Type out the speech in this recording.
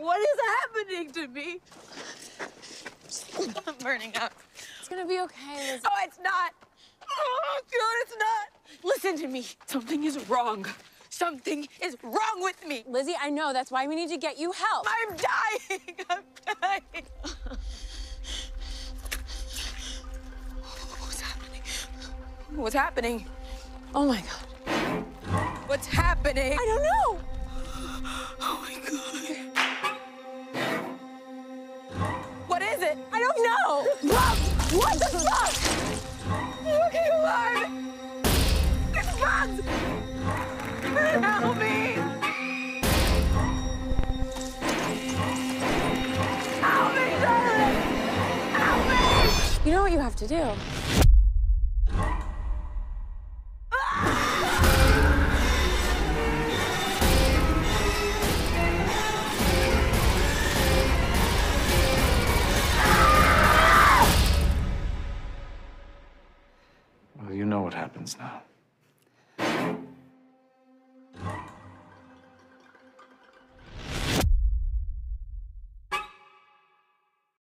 What is happening to me? I'm burning up. It's gonna be okay, Lizzie. Oh, it's not. Oh, God, it's not. Listen to me. Something is wrong. Something is wrong with me. Lizzie, I know. That's why we need to get you help. I'm dying. I'm dying. What's happening? What's happening? Oh my God. What's happening? I don't know. Oh my God. Don't. Mom, what the fuck? Okay, alive. It's bugs. Help me. Help me, darling. Help me. You know what you have to do? What happens now.